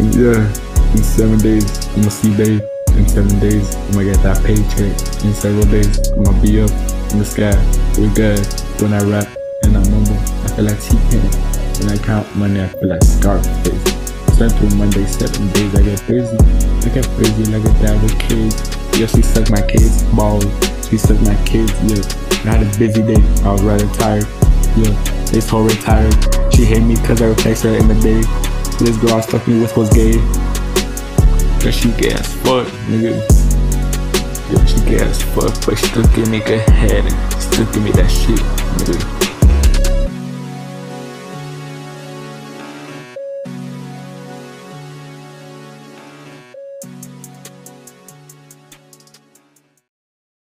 Yeah, in seven days, I'ma see babe. In seven days, I'ma get that paycheck. In several days, I'ma be up in the sky. We good. When I rap and I mumble, I feel like T-Pain. When I count money, I feel like Scarface. To Monday, seven days, I get busy. I get busy like a dad with kids. Yeah, she sucked my kids, balls. She sucked my kids, yeah. I had a busy day, I was rather tired. Yeah, this whole retired. She hate me cause I replaced her in the day. This girl I stuck me with was gay. Cause she gay as fuck, nigga. Yeah, she gay as fuck, but she still give me good head. Still give me that shit, nigga.